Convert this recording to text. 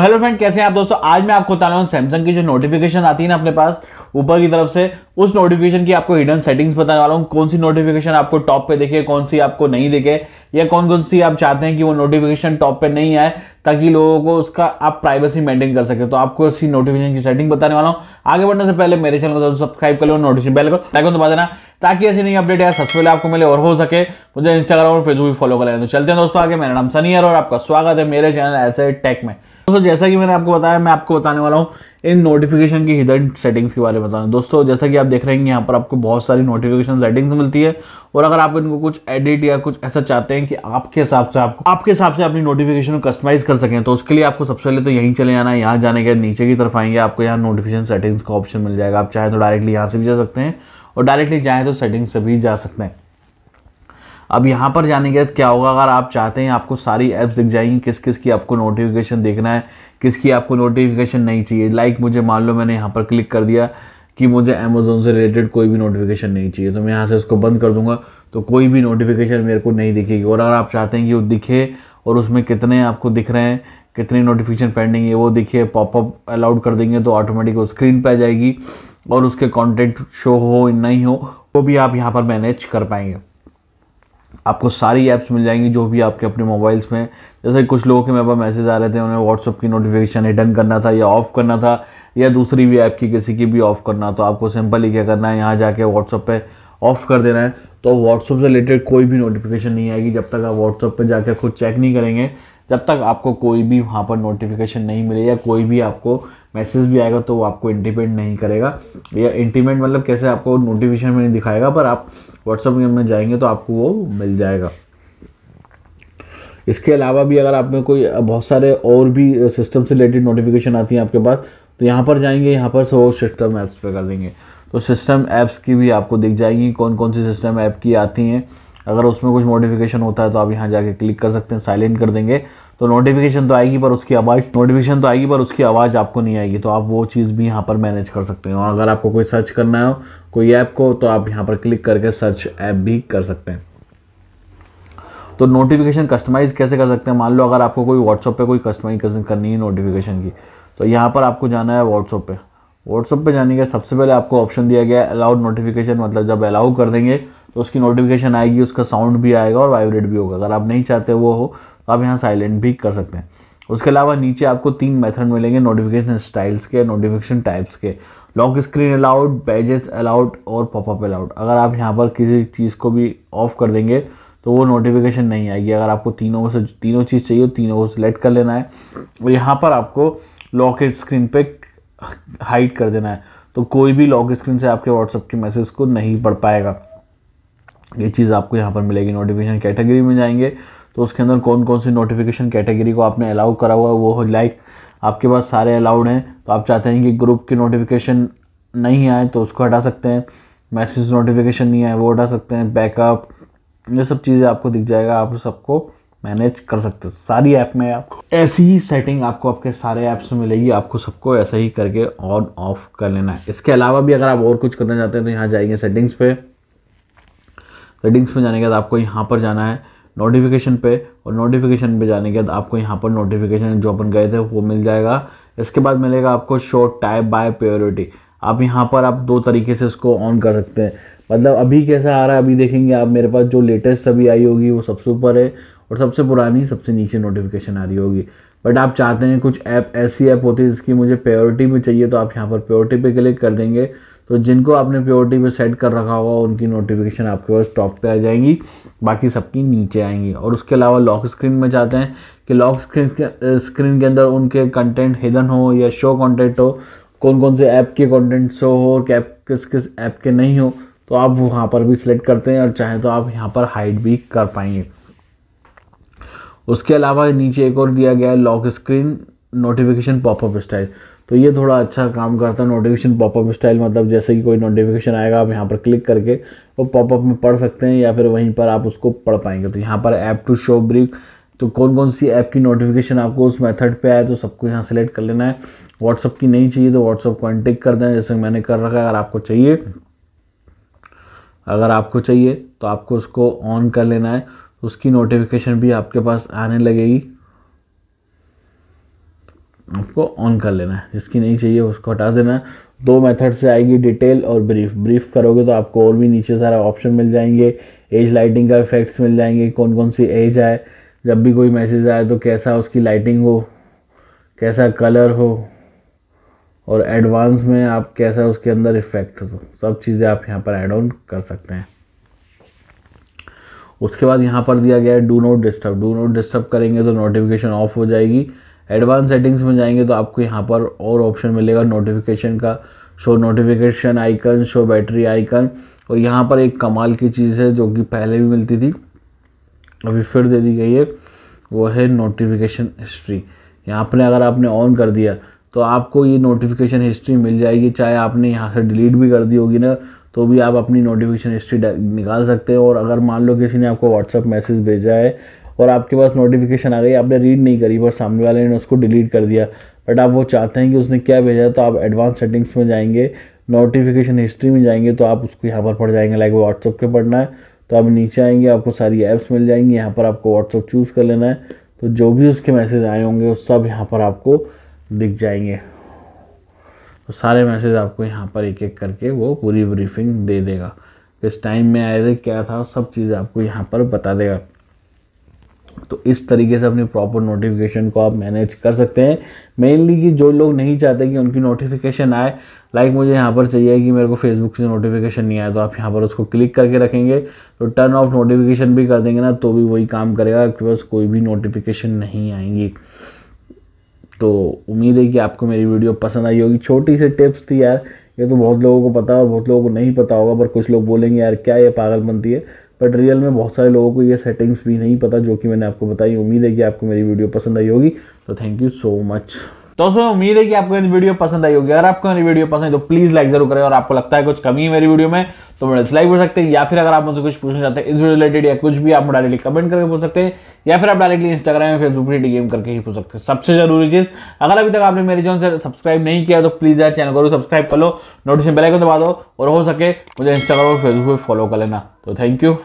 Hello friend, कैसे हैं आप दोस्तों? आज मैं आपको बता रहा हूँ सैमसंग की जो नोटिफिकेशन आती है ना अपने पास, ऊपर की तरफ़ से, उस नोटिफिकेशन की आपको हिडन सेटिंग्स बताने वाला हूँ। कौन सी नोटिफिकेशन आपको टॉप पे दिखे, कौन सी आपको नहीं दिखे, या कौन कौन सी आप चाहते हैं कि वो नोटिफिकेशन टॉप पे नहीं आए ताकि लोगों को उसका आप प्राइवेसी मेंटेन कर सके। तो आपको इसी नोटिफिकेशन की सेटिंग बताने वाला हूँ। आगे बढ़ने से पहले मेरे चैनल को सब्सक्राइब कर लो नोटिफिकेशन बेल को। लाइक दबा देना, ताकि ऐसी नई अपडेट है सबसे पहले आपको मिले और हो सके, मुझे इंस्टाग्राम और फेसबुक भी फॉलो कर लेना। तो चलते हैं दोस्तों आगे। मेरा नाम सनी और आपका स्वागत है मेरे चैनल ऐसे टेक में। दोस्तों, जैसा कि मैंने आपको बताया, मैं आपको बताने वाला हूँ इन नोटिफिकेशन की हिडन सेटिंग्स के बारे में बताना दोस्तों, जैसा कि आप देख रहे हैं, यहाँ पर आपको बहुत सारी नोटिफिकेशन सेटिंग्स मिलती है। और अगर आप इनको कुछ एडिट या कुछ ऐसा चाहते हैं कि आपके हिसाब से आपको आपके हिसाब से अपनी नोटिफिकेशन को कस्टमाइज कर सकें तो उसके लिए आपको सबसे पहले तो यहीं चले जाना है। यहाँ जाने के नीचे की तरफ़ आएँगे, आपको यहाँ नोटिफिकेशन सेटिंग्स का ऑप्शन मिल जाएगा। आप चाहे तो डायरेक्टली यहाँ से भी जा सकते हैं, और डायरेक्टली चाहें तो सेटिंग्स से भी जा सकते हैं। अब यहाँ पर जाने के बाद क्या होगा? अगर आप चाहते हैं आपको सारी ऐप्स दिख जाएँगी किस किस की आपको नोटिफिकेशन देखना है किसकी आपको नोटिफिकेशन नहीं चाहिए। लाइक मुझे मान लो मैंने यहाँ पर क्लिक कर दिया कि मुझे अमेजोन से रिलेटेड कोई भी नोटिफिकेशन नहीं चाहिए तो मैं यहाँ से उसको बंद कर दूँगा तो कोई भी नोटिफिकेशन मेरे को नहीं दिखेगी। और अगर आप चाहते हैं कि वो दिखे और उसमें कितने आपको दिख रहे हैं, कितनी नोटिफिकेशन पेंडिंग है, वो दिखे पॉपअप अलाउड कर देंगे तो ऑटोमेटिक वो स्क्रीन पर आ जाएगी और उसके कॉन्टेंट शो हो, नहीं हो, वो भी आप यहाँ पर मैनेज कर पाएँगे। आपको सारी ऐप्स मिल जाएँगी जो भी आपके अपने मोबाइल्स में जैसे कुछ लोगों के मेरे पास मैसेज आ रहे थे, उन्हें व्हाट्सअप की नोटिफिकेशन हिडन करना था या ऑफ़ करना था, या दूसरी भी ऐप की किसी की भी ऑफ़ करना तो आपको सिंपल ही क्या करना है, यहाँ जाके व्हाट्सअप पे ऑफ़ कर देना है। तो व्हाट्सअप से रिलेटेड कोई भी नोटिफिकेशन नहीं आएगी जब तक आप व्हाट्सअप पर जाकर खुद चेक नहीं करेंगे। जब तक आपको कोई भी वहाँ पर नोटिफिकेशन नहीं मिले या कोई भी आपको मैसेज भी आएगा तो वो आपको इंटीमेट नहीं करेगा। या इंटीमेट मतलब कैसे आपको नोटिफिकेशन में नहीं दिखाएगा, पर आप व्हाट्सअप में जाएँगे तो आपको वो मिल जाएगा। इसके अलावा भी अगर आप में कोई बहुत सारे और भी सिस्टम से रिलेटेड नोटिफिकेशन आती हैं आपके पास तो यहाँ पर जाएँगे, यहाँ पर वो सिस्टम ऐप्स पे कर देंगे। तो सिस्टम ऐप्स की भी आपको दिख जाएगी कौन कौन सी सिस्टम ऐप की आती हैं। अगर उसमें कुछ नोटिफिकेशन होता है तो आप यहाँ जाके क्लिक कर सकते हैं साइलेंट कर देंगे। तो नोटिफिकेशन तो आएगी पर उसकी आवाज़ नोटिफिकेशन तो आएगी पर उसकी आवाज़ आपको नहीं आएगी तो आप वो चीज़ भी यहाँ पर मैनेज कर सकते हैं। और अगर आपको कोई सर्च करना हो, कोई ऐप को तो आप यहाँ पर क्लिक करके सर्च ऐप भी कर सकते हैं। तो नोटिफिकेशन कस्टमाइज़ कैसे कर सकते हैं? मान लो अगर आपको कोई व्हाट्सअप पे कोई कस्टमाइज करनी है नोटिफिकेशन की तो यहाँ पर आपको जाना है व्हाट्सअप पे। व्हाट्सअप पे जाने के सबसे पहले आपको ऑप्शन दिया गया है अलाउड नोटिफिकेशन मतलब जब अलाउ कर देंगे तो उसकी नोटिफिकेशन आएगी, उसका साउंड भी आएगा और वाइब्रेट भी होगा। अगर आप नहीं चाहते वो हो तो आप यहाँ साइलेंट भी कर सकते हैं। उसके अलावा नीचे आपको तीन मेथड मिलेंगे नोटिफिकेशन स्टाइल्स के नोटिफिकेशन टाइप्स के। Lock screen allowed badges allowed और पॉपअप अलाउड अगर आप यहाँ पर किसी चीज़ को भी ऑफ़ कर देंगे तो वो नोटिफिकेशन नहीं आएगी। अगर आपको तीनों से, तीनों चीज़ चाहिए तीनों को सिलेक्ट कर लेना है। और यहाँ पर आपको लॉक स्क्रीन पे हाइड कर देना है। तो कोई भी लॉक स्क्रीन से आपके व्हाट्सअप के मैसेज को नहीं पढ़ पाएगा। ये चीज़ आपको यहाँ पर मिलेगी। नोटिफिकेशन कैटेगरी में जाएँगे तो उसके अंदर कौन कौन सी नोटिफिकेशन कैटेगरी को आपने अलाउ करा हुआ है, वो हो लाइक आपके पास सारे अलाउड हैं तो आप चाहते हैं कि ग्रुप की नोटिफिकेशन नहीं आए तो उसको हटा सकते हैं। मैसेज नोटिफिकेशन नहीं आए, वो हटा सकते हैं। बैकअप ये सब चीज़ें आपको दिख जाएगा, आप सबको मैनेज कर सकते हैं। सारी ऐप में आपको ऐसी ही सेटिंग आपको आपके सारे ऐप्स में मिलेगी, आपको सबको ऐसा ही करके ऑन ऑफ़ कर लेना है। इसके अलावा भी अगर आप और कुछ करना चाहते हैं तो यहाँ जाएँगे सेटिंग्स पे। सेटिंग्स में जाने के बाद आपको यहाँ पर जाना है नोटिफिकेशन पे, और नोटिफिकेशन पे जाने के बाद आपको यहाँ पर नोटिफिकेशन जो अपन गए थे वो मिल जाएगा। इसके बाद मिलेगा आपको शो टाइप बाय प्योरिटी आप यहाँ पर आप दो तरीके से इसको ऑन कर सकते हैं। मतलब अभी कैसा आ रहा है, अभी देखेंगे आप, मेरे पास जो लेटेस्ट अभी आई होगी वो सबसे ऊपर है, और सबसे पुरानी, सबसे नीचे नोटिफिकेशन आ रही होगी। बट आप चाहते हैं कुछ ऐप ऐसी ऐप होती है जिसकी मुझे प्योरिटी में चाहिए तो आप यहाँ पर प्योरिटी पे क्लिक कर देंगे। तो जिनको आपने प्योरिटी पे सेट कर रखा होगा, उनकी नोटिफिकेशन आपके पास टॉप पे आ जाएँगी, बाकी सबकी नीचे आएँगी। और उसके अलावा लॉक स्क्रीन में चाहते हैं कि लॉक स्क्रीन स्क्रीन के अंदर उनके कंटेंट हिडन हो या शो कंटेंट हो कौन कौन से ऐप के कंटेंट शो हो और कैप किस किस ऐप के नहीं हो तो आप वहाँ पर भी सिलेक्ट करते हैं और चाहें तो आप यहाँ पर हाइड भी कर पाएँगे। उसके अलावा नीचे एक और दिया गया है lock screen notification popup style तो ये थोड़ा अच्छा काम करता है। नोटिफिकेशन पॉपअप स्टाइल मतलब जैसे कि कोई नोटिफिकेशन आएगा, आप यहाँ पर क्लिक करके वो पॉपअप में पढ़ सकते हैं या फिर वहीं पर आप उसको पढ़ पाएँगे। तो यहाँ पर ऐप टू शो ब्रिक तो कौन कौन सी ऐप की नोटिफिकेशन आपको उस मेथड पे आए तो सबको यहाँ सेलेक्ट कर लेना है। व्हाट्सअप की नहीं चाहिए तो व्हाट्सअप कॉन्टेक्ट कर दें, जैसे मैंने कर रखा है, अगर आपको चाहिए। अगर आपको चाहिए तो आपको उसको ऑन कर लेना है। उसकी नोटिफिकेशन भी आपके पास आने लगेगी। आपको ऑन कर लेना है। जिसकी नहीं चाहिए उसको हटा देना है। दो मेथड से आएगी डिटेल और ब्रीफ ब्रीफ करोगे तो आपको और भी नीचे सारा ऑप्शन मिल जाएँगे। एज लाइटिंग का इफेक्ट्स मिल जाएँगे। कौन कौन सी एज आए। जब भी कोई मैसेज आए तो कैसा उसकी लाइटिंग हो, कैसा कलर हो, और एडवांस में आप कैसा उसके अंदर इफ़ेक्ट हो। सब चीज़ें आप यहाँ पर ऐड ऑन कर सकते हैं। उसके बाद यहाँ पर दिया गया है do not disturb do not disturb करेंगे तो नोटिफिकेशन ऑफ़ हो जाएगी। एडवांस सेटिंग्स में जाएँगे तो आपको यहाँ पर और ऑप्शन मिलेगा नोटिफिकेशन का। Show notification icon, show battery icon. और यहाँ पर एक कमाल की चीज़ है जो कि पहले भी मिलती थी। अभी फिर दे दी गई है। वो है नोटिफिकेशन हिस्ट्री। यहाँ पर अगर आपने ऑन कर दिया तो आपको ये नोटिफिकेशन हिस्ट्री मिल जाएगी। चाहे आपने यहाँ से डिलीट भी कर दी होगी ना तो भी आप अपनी नोटिफिकेशन हिस्ट्री निकाल सकते हैं। और अगर मान लो किसी ने आपको व्हाट्सअप मैसेज भेजा है और आपके पास नोटिफिकेशन आ गई, आपने रीड नहीं करी, पर सामने वाले ने उसको डिलीट कर दिया। बट आप वो चाहते हैं कि उसने क्या भेजा तो आप एडवांस सेटिंग्स में जाएँगे नोटिफिकेशन हिस्ट्री में जाएँगे तो आप उसको यहाँ पर पढ़ जाएँगे लाइक व्हाट्सअप पे पढ़ना है। तो आप नीचे आएँगे, आपको सारी ऐप्स मिल जाएँगी, यहाँ पर आपको व्हाट्सअप चूज़ कर लेना है। तो जो भी उसके मैसेज आए होंगे, वो सब यहाँ पर आपको दिख जाएँगे। तो सारे मैसेज आपको यहाँ पर एक एक करके वो पूरी ब्रीफिंग दे देगा। किस टाइम में आए थे, क्या था, सब चीज़ आपको यहाँ पर बता देगा। तो इस तरीके से अपनी प्रॉपर नोटिफिकेशन को आप मैनेज कर सकते हैं। मेनली कि जो लोग नहीं चाहते कि उनकी नोटिफिकेशन आए लाइक मुझे यहाँ पर चाहिए कि मेरे को फेसबुक से नोटिफिकेशन नहीं आया तो आप यहाँ पर उसको क्लिक करके रखेंगे। तो टर्न ऑफ़ नोटिफिकेशन भी कर देंगे ना तो भी वही काम करेगा आपके पास कोई भी नोटिफिकेशन नहीं आएँगी। तो उम्मीद है कि आपको मेरी वीडियो पसंद आई होगी। छोटी सी टिप्स थी यार, ये तो बहुत लोगों को पता है बहुत लोगों को नहीं पता होगा, पर कुछ लोग बोलेंगे, यार, क्या ये पागलपंती है? बट रियल में बहुत सारे लोगों को ये सेटिंग्स भी नहीं पता, जो कि मैंने आपको बताई। उम्मीद है कि आपको मेरी वीडियो पसंद आई होगी। तो थैंक यू सो मच दोस्तों उम्मीद है कि आपको मेरी वीडियो पसंद आई होगी। अगर आपको मेरी वीडियो पसंद है तो प्लीज़ लाइक ज़रूर करें और आपको लगता है कुछ कमी है मेरी वीडियो में तो मेरे डिसलाइक कर सकते हैं, या फिर अगर आप मुझसे कुछ पूछना चाहते हैं इस वीडियो रिलेटेड या कुछ भी, आप डायरेक्टली कमेंट करके पूछ सकते हैं, या फिर आप डायरेक्टली इंस्टाग्राम या फेसबुक पर डीएम करके ही पूछ सकते हैं। सबसे ज़रूरी चीज़, अगर अभी तक आपने मेरे चैनल सब्सक्राइब नहीं किया तो प्लीज़ यार चैनल को सब्सक्राइब कर लो नोटिफिकेशन बेल आइकन दबा दो, और हो सके मुझे इंस्टाग्राम और फेसबुक पर फॉलो कर लेना। तो थैंक यू